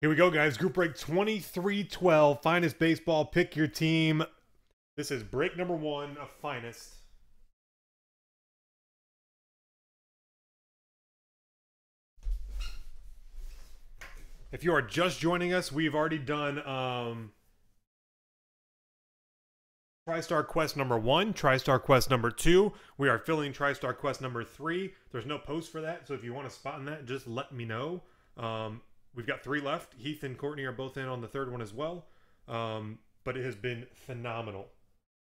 Here we go, guys. Group break 2312. Finest baseball. Pick your team. This is break number one of Finest. If you are just joining us, we've already done um, TriStar Quest number one, TriStar Quest number two. We are filling TriStar Quest number three. There's no post for that, so if you want a spot in that, just let me know. Um, we've got three left. Heath and Courtney are both in on the third one as well. Um, but it has been phenomenal.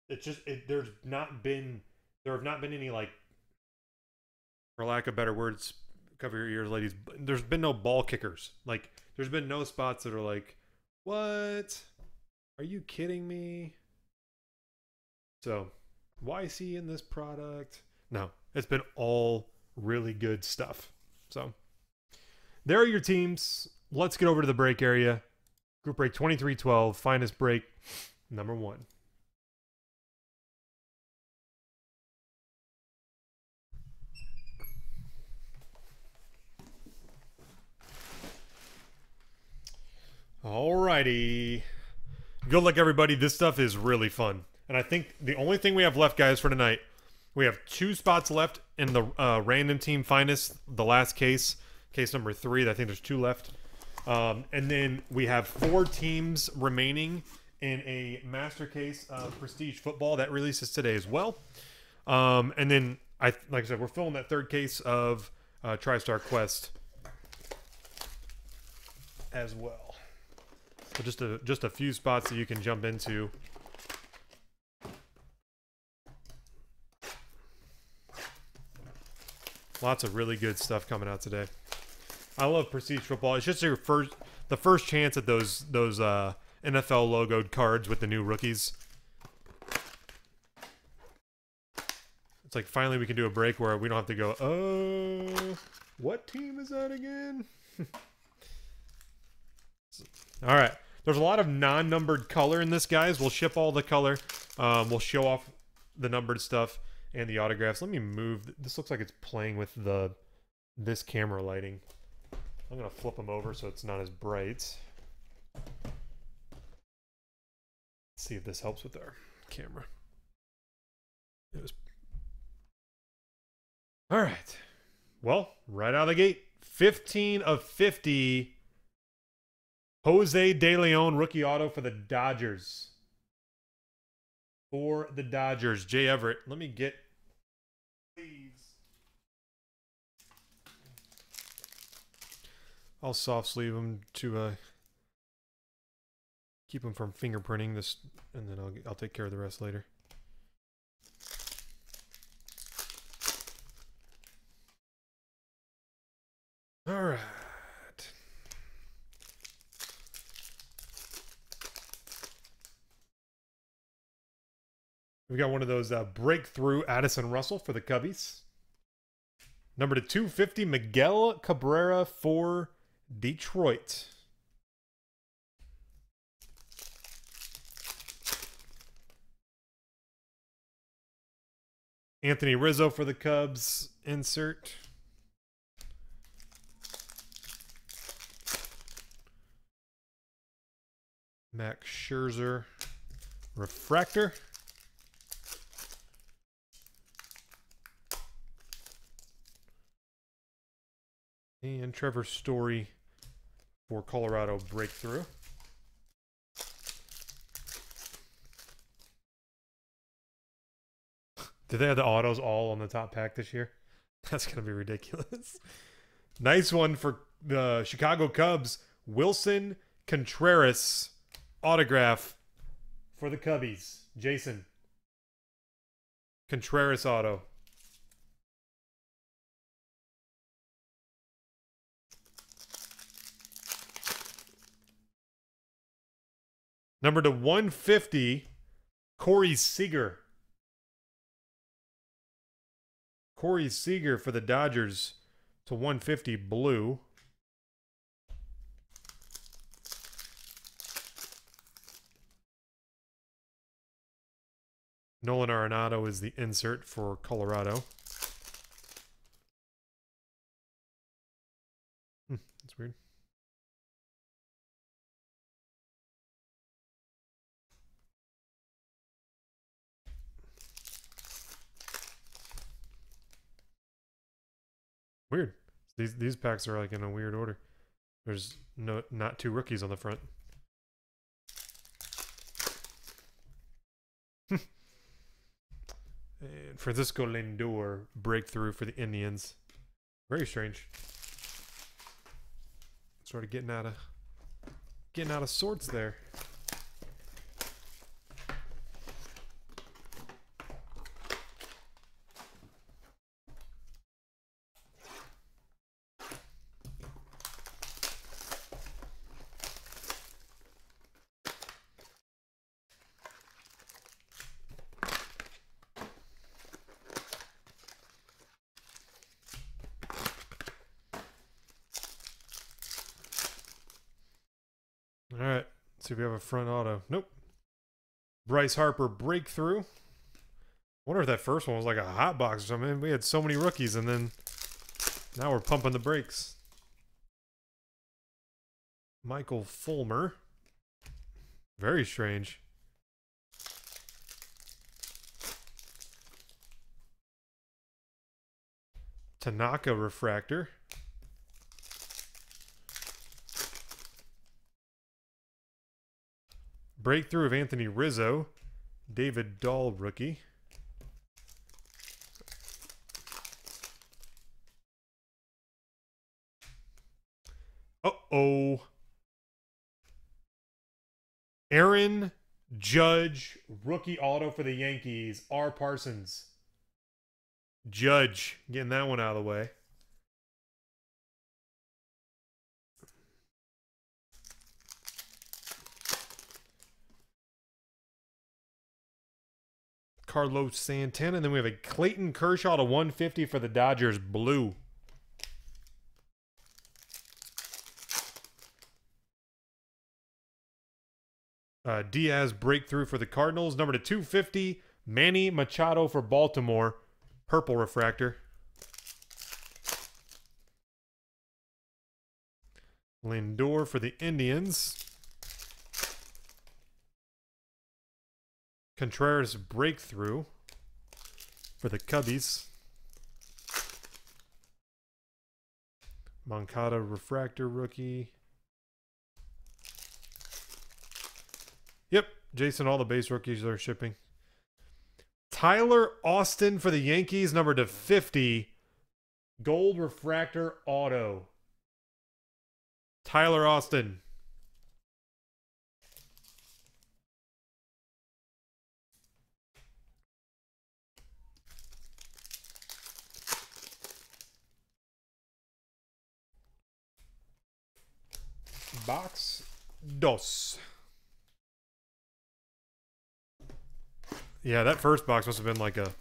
It's just it, there's not been there have not been any like, for lack of better words, cover your ears, ladies. There's been no ball kickers. Like there's been no spots that are like, what? Are you kidding me? So, why YC in this product? No, it's been all really good stuff. So, there are your teams. Let's get over to the break area. Group break 2312, finest break number one. Alrighty. Good luck, everybody. This stuff is really fun. And I think the only thing we have left, guys, for tonight, we have two spots left in the uh, random team finest, the last case, case number three. I think there's two left. Um, and then we have four teams remaining in a master case of prestige football that releases today as well. Um, and then I, like I said, we're filling that third case of uh, TriStar Quest as well. So just a just a few spots that you can jump into. Lots of really good stuff coming out today. I love prestige football. It's just your first the first chance at those those uh, NFL logoed cards with the new rookies. It's like finally we can do a break where we don't have to go, oh, what team is that again? all right. There's a lot of non-numbered color in this, guys. We'll ship all the color. Um, we'll show off the numbered stuff and the autographs. Let me move. This looks like it's playing with the this camera lighting. I'm going to flip them over so it's not as bright. Let's see if this helps with our camera. It was... All right. Well, right out of the gate, 15 of 50 Jose De Leon, rookie auto for the Dodgers. For the Dodgers. Jay Everett. Let me get. I'll soft sleeve them to uh, keep them from fingerprinting this, and then I'll I'll take care of the rest later. All right. We got one of those uh, breakthrough Addison Russell for the Cubbies. Number to 250, Miguel Cabrera for Detroit. Anthony Rizzo for the Cubs. Insert. Max Scherzer. Refractor. And Trevor Story for Colorado Breakthrough. Did they have the autos all on the top pack this year? That's going to be ridiculous. nice one for the Chicago Cubs. Willson Contreras autograph for the Cubbies. Jason. Contreras auto. Number to 150, Corey Seager. Corey Seager for the Dodgers to 150 blue. Nolan Arenado is the insert for Colorado. Hmm, that's weird. Weird. These these packs are like in a weird order. There's no not two rookies on the front. and Francisco Lindor breakthrough for the Indians. Very strange. Sort of getting out of getting out of sorts there. All right. Let's see if we have a front auto. Nope. Bryce Harper breakthrough. Wonder if that first one was like a hot box or something. We had so many rookies, and then now we're pumping the brakes. Michael Fulmer. Very strange. Tanaka refractor. Breakthrough of Anthony Rizzo. David Dahl rookie. Uh-oh. Aaron Judge, rookie auto for the Yankees. R. Parsons. Judge, getting that one out of the way. Carlos Santana. And then we have a Clayton Kershaw to 150 for the Dodgers blue. Uh, Diaz breakthrough for the Cardinals. Number to 250, Manny Machado for Baltimore. Purple refractor. Lindor for the Indians. Contreras breakthrough for the Cubbies. Moncada refractor rookie. Yep, Jason, all the base rookies are shipping. Tyler Austin for the Yankees, number to 50. Gold refractor auto. Tyler Austin. Box dos. Yeah, that first box must have been like a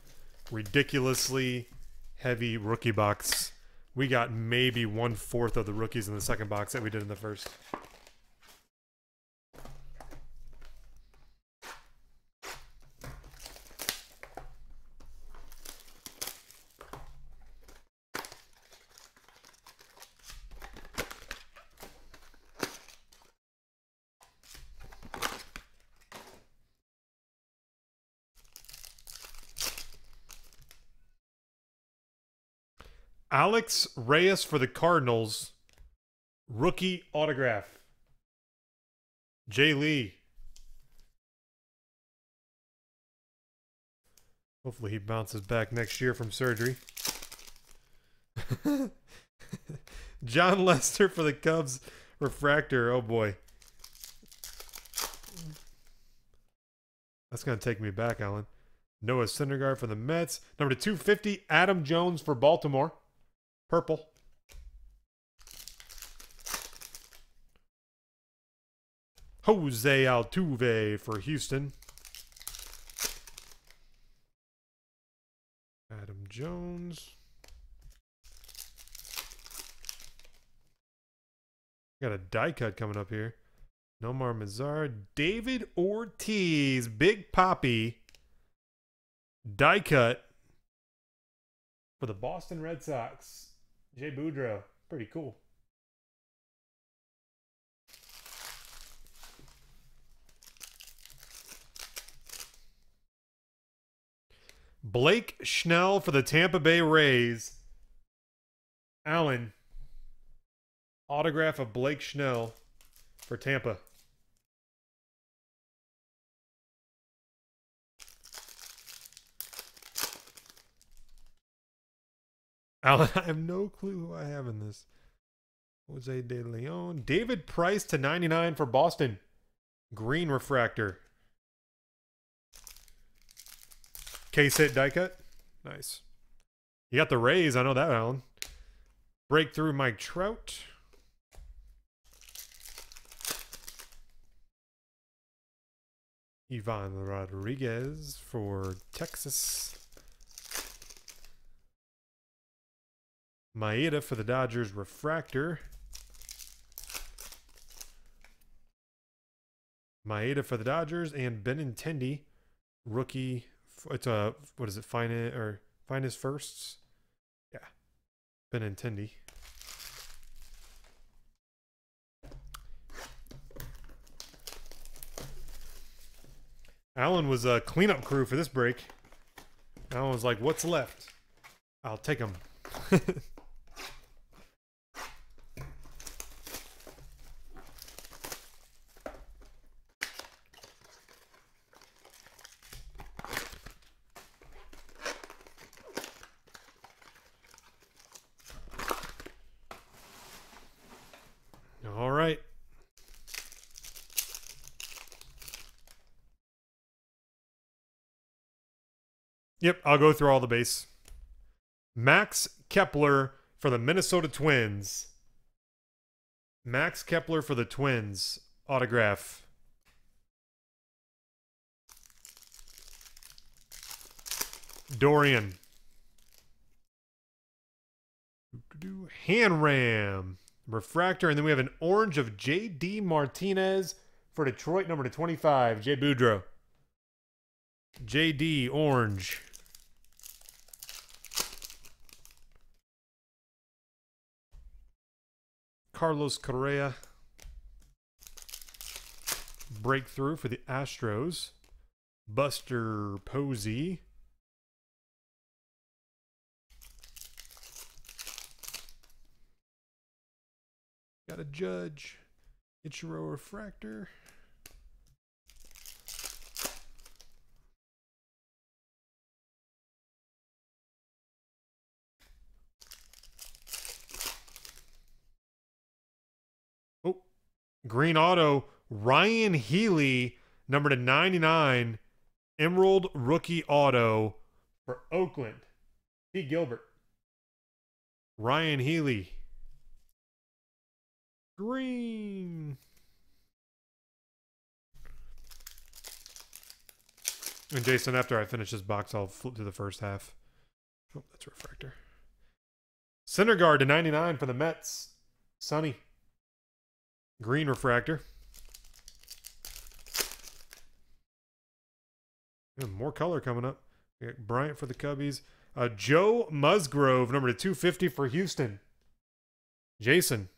ridiculously heavy rookie box. We got maybe one fourth of the rookies in the second box that we did in the first. Alex Reyes for the Cardinals. Rookie autograph. Jay Lee. Hopefully he bounces back next year from surgery. Jon Lester for the Cubs. Refractor. Oh boy. That's going to take me back, Alan. Noah Syndergaard for the Mets. Number 250, Adam Jones for Baltimore. Purple. Jose Altuve for Houston. Adam Jones. Got a die cut coming up here. Nomar Mazara. David Ortiz. Big Poppy. Die cut for the Boston Red Sox. Jay Boudreau. Pretty cool. Blake Snell for the Tampa Bay Rays. Allen. Autograph of Blake Snell for Tampa. I have no clue who I have in this. Jose De Leon. David Price to 99 for Boston. Green refractor. Case hit die cut. Nice. You got the Rays. I know that, Alan. Breakthrough Mike Trout. Ivan Rodriguez for Texas. Maeda for the Dodgers refractor. Maeda for the Dodgers and Benintendi rookie. It's a what is it? Finest or finest firsts? Yeah, Benintendi. Alan was a cleanup crew for this break. Alan was like, "What's left? I'll take them." All right. Yep, I'll go through all the base. Max Kepler for the Minnesota Twins. Max Kepler for the Twins. Autograph. Dorian. Hand Ram. Refractor. And then we have an orange of J.D. Martinez for Detroit, number to 25. Jay Boudreau. J.D. Orange. Carlos Correa. Breakthrough for the Astros. Buster Posey. Got a judge. Ichiro Refractor. Green auto. Ryan Healy, number to 99. Emerald rookie auto for Oakland. T. Gilbert. Ryan Healy. Green. And Jason, after I finish this box, I'll flip to the first half. Oh, that's refractor. Syndergaard to 99 for the Mets. Sunny. Green refractor. Yeah, more color coming up. We got Bryant for the Cubbies. Uh, Joe Musgrove, number to 250 for Houston. Jason.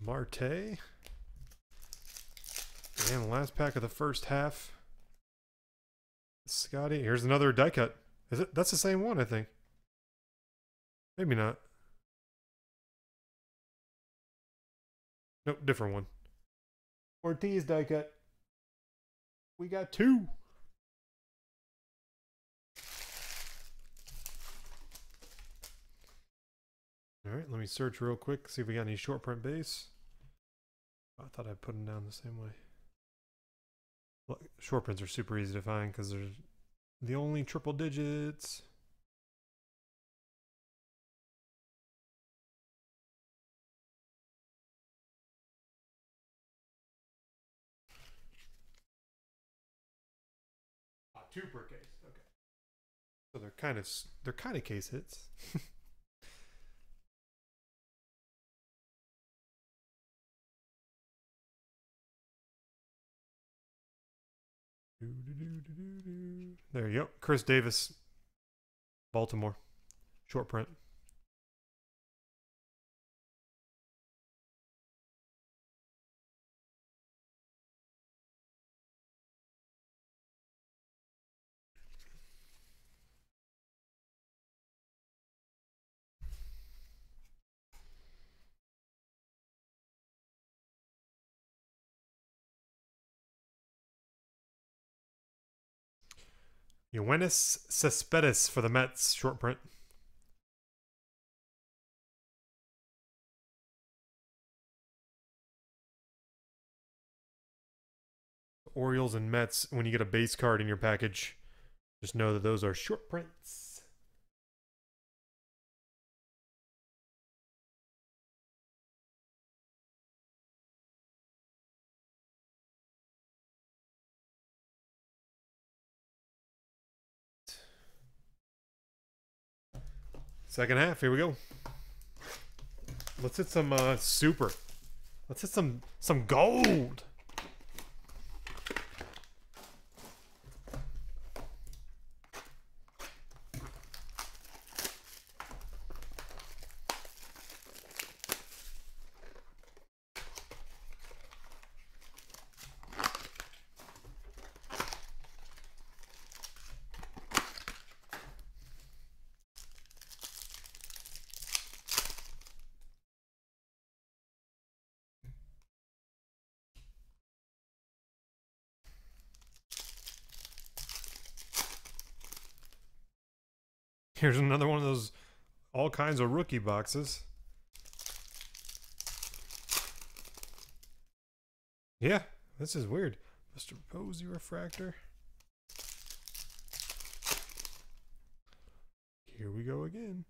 Marte. And last pack of the first half. Scotty. Here's another die cut. Is it? That's the same one, I think. Maybe not. Nope, different one. Ortiz die cut. We got two. All right, let me search real quick, see if we got any short print base. I thought I'd put them down the same way. Short prints are super easy to find because they're the only triple digits. Ah, two per case. Okay. So they're kind of they're kind of case hits. There you go. Chris Davis, Baltimore. Short print. Yoenis Cespedes for the Mets, short print. Orioles and Mets, when you get a base card in your package, just know that those are short prints. Second half, here we go. Let's hit some uh, super. Let's hit some some gold. Here's another one of those all kinds of rookie boxes. Yeah, this is weird. Mr. Posey refractor. Here we go again.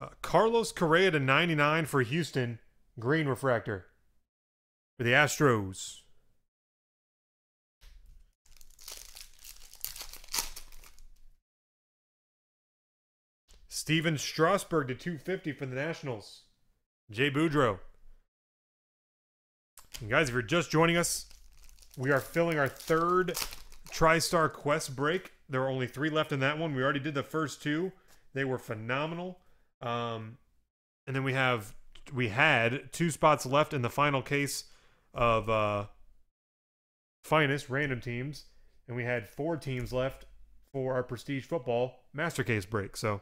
Uh, Carlos Correa to 99 for Houston. Green refractor. For the Astros. Stephen Strasburg to 250 for the Nationals. Jay Boudreau. And guys, if you're just joining us, we are filling our third TriStar Quest break. There are only three left in that one. We already did the first two. They were phenomenal. Um, and then we have we had two spots left in the final case of uh, finest random teams, and we had four teams left for our prestige football master case break. So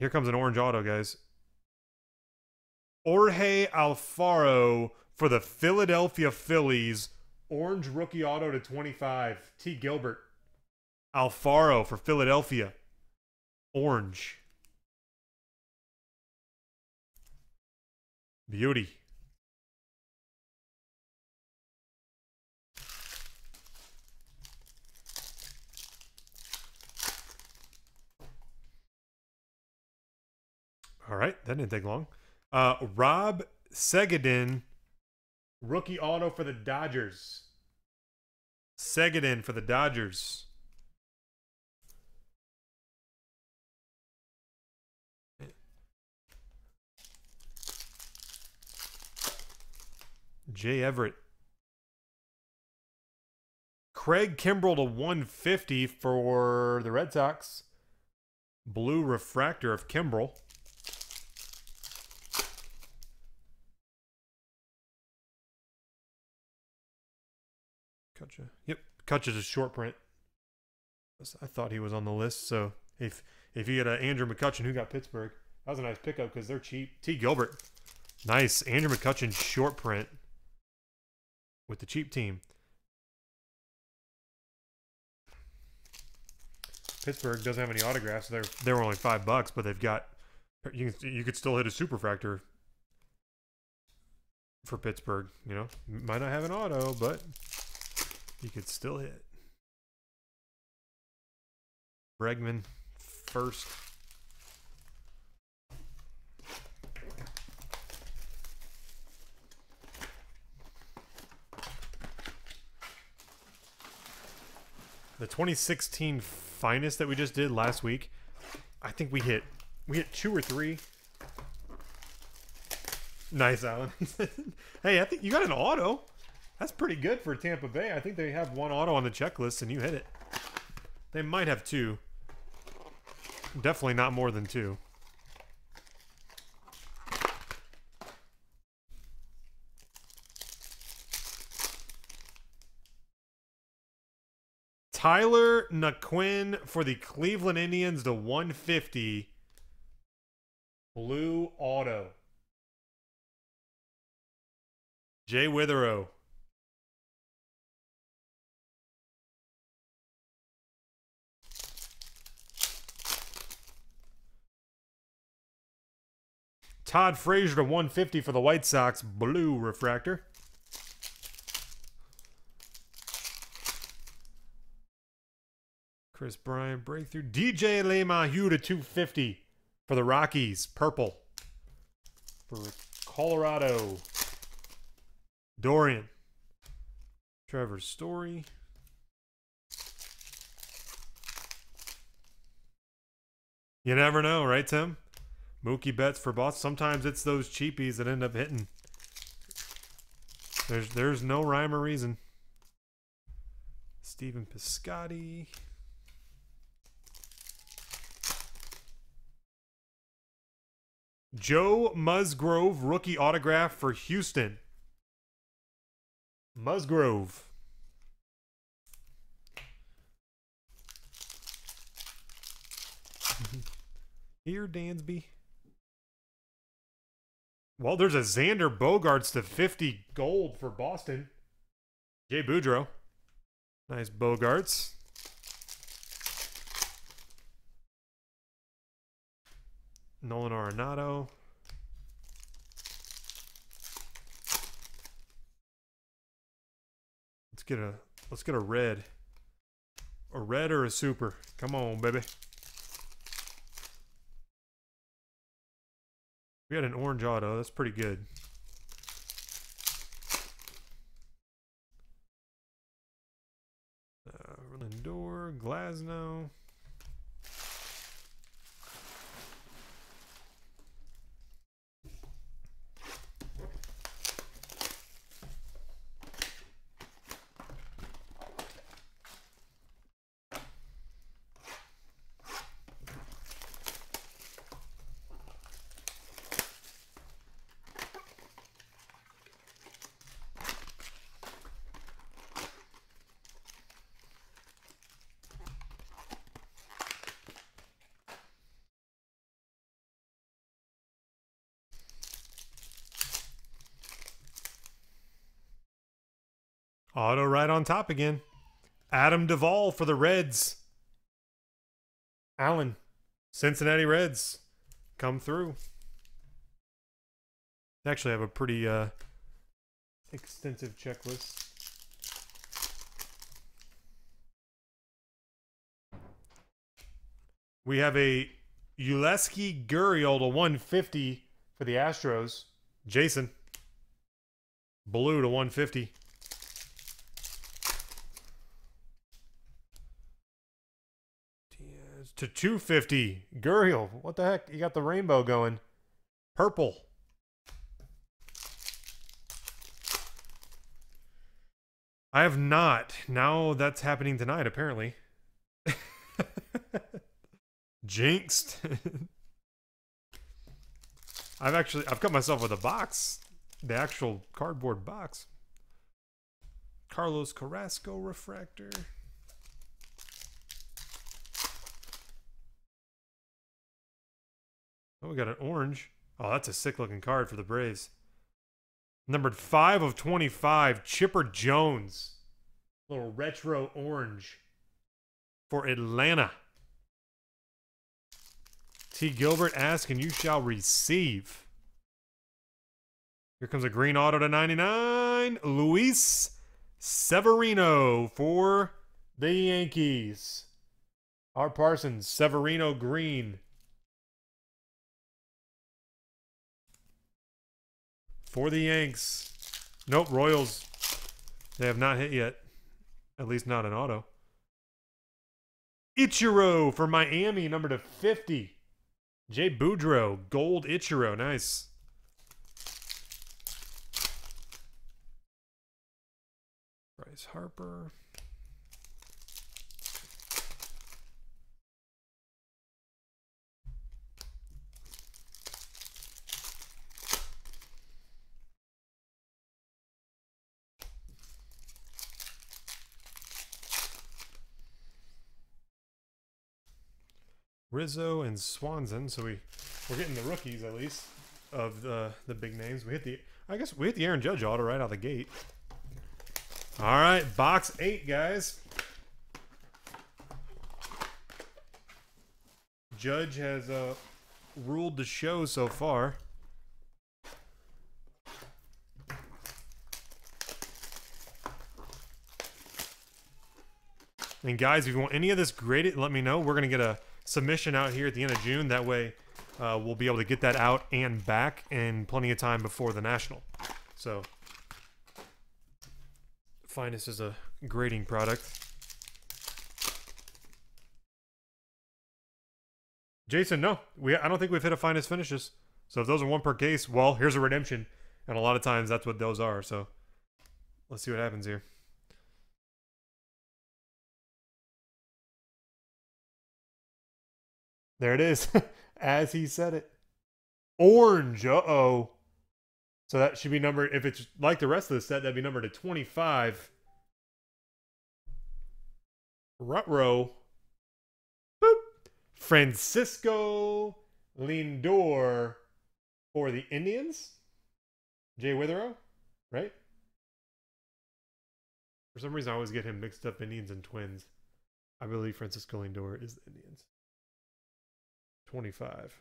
here comes an orange auto, guys. Jorge Alfaro for the Philadelphia Phillies. Orange rookie auto to 25. T. Gilbert. Alfaro for Philadelphia. Orange. Beauty. All right, that didn't take long. Uh, Rob Segedin, rookie auto for the Dodgers. Segedin for the Dodgers. Jay Everett. Craig Kimbrel to 150 for the Red Sox. Blue refractor of Kimbrel. Kutcha. Yep, Kutcha's a short print. I thought he was on the list. So if if you get a Andrew McCutchen who got Pittsburgh, that was a nice pickup because they're cheap. T. Gilbert, nice Andrew McCutchen short print with the cheap team. Pittsburgh doesn't have any autographs. They're they were only five bucks, but they've got you can you could still hit a superfractor for Pittsburgh. You know, might not have an auto, but you could still hit. Bregman first. The 2016 finest that we just did last week, I think we hit we hit two or three. Nice, Alan. hey, I think you got an auto. That's pretty good for Tampa Bay. I think they have one auto on the checklist and you hit it. They might have two. Definitely not more than two. Tyler Naquin for the Cleveland Indians to 150. Blue auto. Jay Witherow. Todd Frazier to 150 for the White Sox. Blue refractor. Kris Bryant breakthrough. DJ LeMahieu to 250 for the Rockies. Purple. For Colorado. Dorian. Trevor Story. You never know, right, Tim? Mookie Betts for Boston. Sometimes it's those cheapies that end up hitting. There's there's no rhyme or reason. Stephen Piscotty. Joe Musgrove rookie autograph for Houston. Musgrove. Here, Dansby. Well, there's a Xander Bogaerts to 50 gold for Boston. Jay Boudreau. Nice Bogaerts. Nolan Arenado. Let's get a let's get a red. A red or a super. Come on, baby. We got an orange auto. That's pretty good. Uh, Glasnow. Auto right on top again. Adam Duvall for the Reds. Allen, Cincinnati Reds, come through. They actually have a pretty uh, extensive checklist. We have a Yulieski Gurriel to 150 for the Astros. Jason. Blue to 150. To 250. Gurriel, what the heck? You got the rainbow going. Purple. I have not. Now that's happening tonight, apparently. Jinxed. I've actually I've cut myself with a box. The actual cardboard box. Carlos Carrasco refractor. We got an orange. Oh, that's a sick looking card for the Braves. Numbered 5 of 25, Chipper Jones. Little retro orange for Atlanta. T. Gilbert asking, you shall receive. Here comes a green auto to 99. Luis Severino for the Yankees. Art Parsons, Severino green. For the Yanks. Nope, Royals. They have not hit yet. At least not an auto. Ichiro for Miami, number to 50. Jay Boudreau, gold Ichiro. Nice. Bryce Harper. Rizzo and Swanson. So we we're getting the rookies at least of the the big names. We hit the I guess we hit the Aaron Judge auto right out of the gate. All right, box eight, guys. Judge has uh, ruled the show so far. And guys, if you want any of this graded, let me know. We're going to get a submission out here at the end of June. That way, uh, we'll be able to get that out and back in plenty of time before the national. So, Finest is a grading product. Jason, no, we I don't think we've hit a finest finishes. So if those are one per case, well, here's a redemption, and a lot of times that's what those are. So let's see what happens here. There it is, as he said it. Orange, uh oh. So that should be numbered. If it's like the rest of the set, that'd be numbered to 25. Rutro. Boop. Francisco Lindor for the Indians. Jay Witherow, right? For some reason, I always get him mixed up Indians and Twins. I believe Francisco Lindor is the Indians. 25.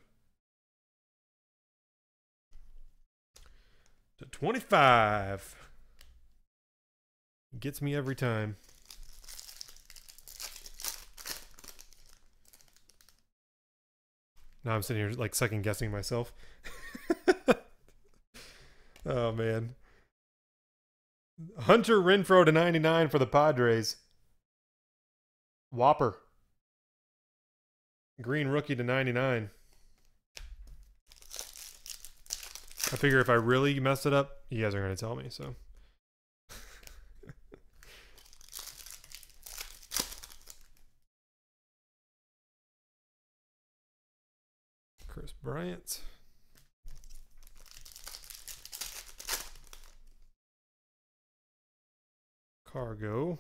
To 25. Gets me every time. Now I'm sitting here like second guessing myself. oh man. Hunter Renfroe to 99 for the Padres. Whopper. Green rookie to 99. I figure if I really mess it up, you guys are going to tell me, so. Kris Bryant. Cargo.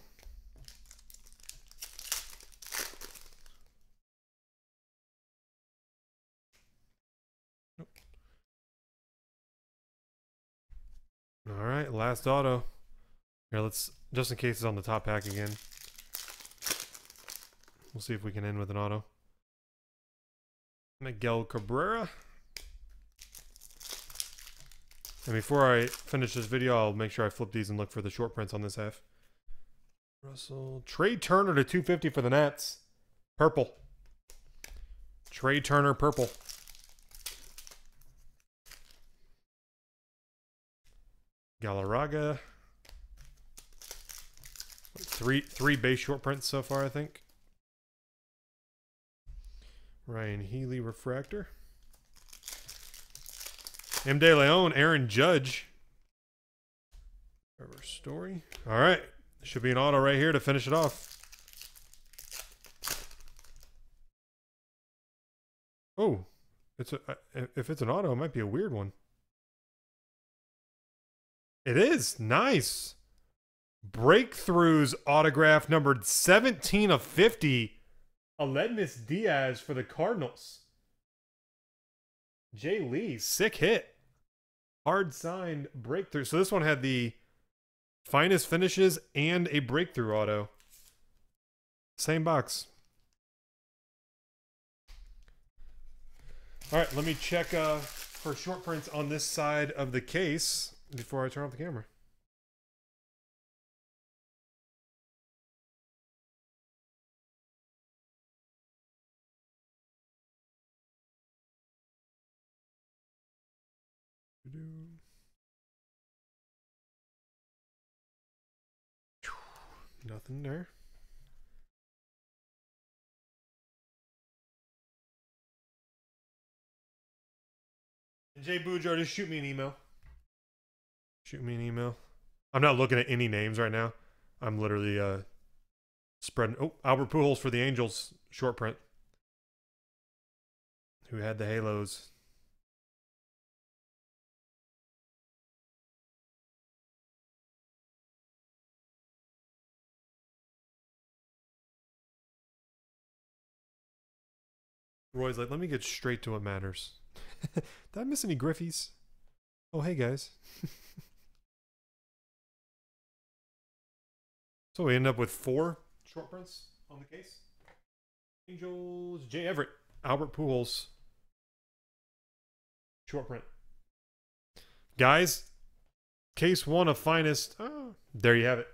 All right, last auto. Here, let's just in case it's on the top pack again. We'll see if we can end with an auto. Miguel Cabrera. And before I finish this video, I'll make sure I flip these and look for the short prints on this half. Russell. Trea Turner to 250 for the Nets. Purple. Trea Turner purple. Galarraga. Three three base short prints so far, I think. Ryan Healy refractor. M. De Leon, Aaron Judge. Trevor Story. All right. Should be an auto right here to finish it off. Oh, it's a if it's an auto, it might be a weird one. It is nice. Breakthroughs autograph numbered 17 of 50. Aledmys Diaz for the Cardinals. Jay Lee, sick hit. Hard signed breakthrough. So this one had the finest finishes and a breakthrough auto. Same box. All right, let me check uh, for short prints on this side of the case before I turn off the camera. Nothing there. Jay Bujo, just shoot me an email. Shoot me an email. I'm not looking at any names right now. I'm literally uh spreading. Oh, Albert Pujols for the Angels short print. Who had the halos? Roy's like, let me get straight to what matters. Did I miss any Griffeys? Oh, hey guys. so we end up with four short prints on the case. Angels, Jay Everett, Albert Pujols. Short print. Guys, case one of finest. Oh, there you have it.